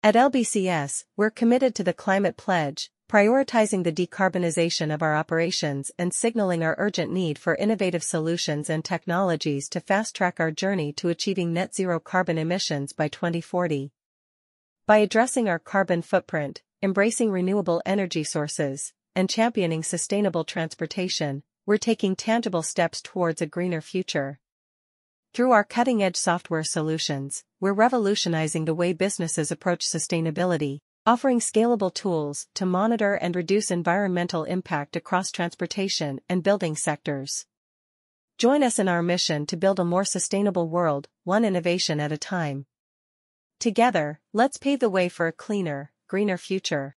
At LBCS, we're committed to the climate pledge, prioritizing the decarbonization of our operations and signaling our urgent need for innovative solutions and technologies to fast-track our journey to achieving net zero carbon emissions by 2040. By addressing our carbon footprint, embracing renewable energy sources, and championing sustainable transportation, we're taking tangible steps towards a greener future. Through our cutting-edge software solutions, we're revolutionizing the way businesses approach sustainability, offering scalable tools to monitor and reduce environmental impact across transportation and building sectors. Join us in our mission to build a more sustainable world, one innovation at a time. Together, let's pave the way for a cleaner, greener future.